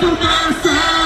fumaça